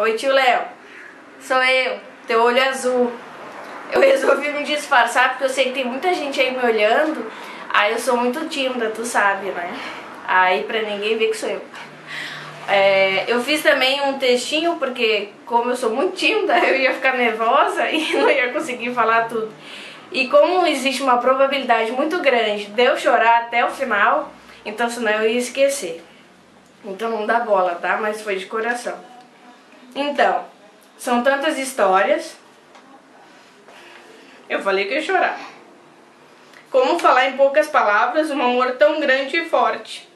Oi, tio Léo. Sou eu, teu olho azul. Eu resolvi me disfarçar porque eu sei que tem muita gente aí me olhando. Aí eu sou muito tímida, tu sabe, né? Aí pra ninguém ver que sou eu. É, eu fiz também um textinho porque, como eu sou muito tímida, eu ia ficar nervosa e não ia conseguir falar tudo. E como existe uma probabilidade muito grande de eu chorar até o final, então senão eu ia esquecer. Então não dá bola, tá? Mas foi de coração. Então, são tantas histórias. Eu falei que ia chorar. Como falar em poucas palavras um amor tão grande e forte?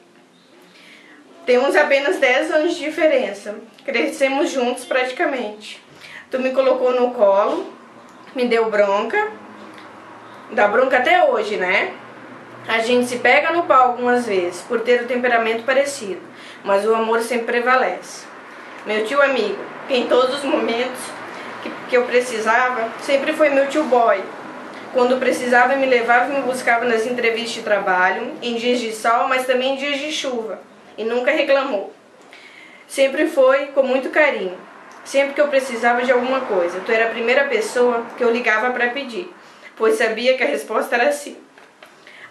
Temos apenas 10 anos de diferença. Crescemos juntos praticamente. Tu me colocou no colo, me deu bronca. Dá bronca até hoje, né? A gente se pega no pau algumas vezes por ter o temperamento parecido, mas o amor sempre prevalece. Meu tio amigo, que em todos os momentos que, que eu precisava, sempre foi meu tio boy. Quando precisava, me levava e me buscava nas entrevistas de trabalho, em dias de sol, mas também em dias de chuva, e nunca reclamou. Sempre foi com muito carinho. Sempre que eu precisava de alguma coisa, tu era a primeira pessoa que eu ligava para pedir, pois sabia que a resposta era sim.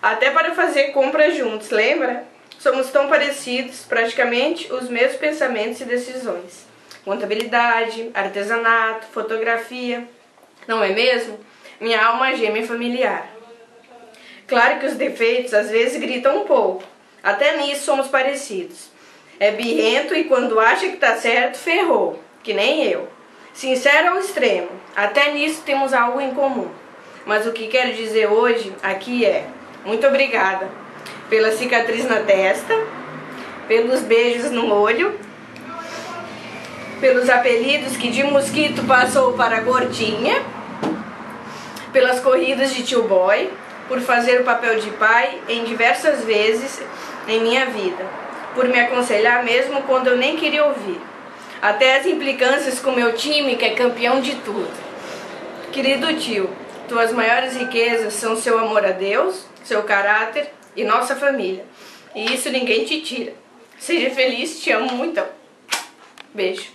Até para fazer compras juntos, lembra? Somos tão parecidos, praticamente os mesmos pensamentos e decisões. Contabilidade, artesanato, fotografia. Não é mesmo? Minha alma gêmea familiar. Claro que os defeitos às vezes gritam um pouco. Até nisso somos parecidos. É birrento e quando acha que tá certo, ferrou, que nem eu. Sincero ao extremo. Até nisso temos algo em comum. Mas o que quero dizer hoje aqui é muito obrigada pela cicatriz na testa, pelos beijos no olho, pelos apelidos que de mosquito passou para gordinha, pelas corridas de tio boy, por fazer o papel de pai em diversas vezes em minha vida, por me aconselhar mesmo quando eu nem queria ouvir, até as implicâncias com meu time que é campeão de tudo. Querido tio, tuas maiores riquezas são seu amor a Deus, seu caráter e nossa família. E isso ninguém te tira. Seja feliz, te amo muito. Beijo.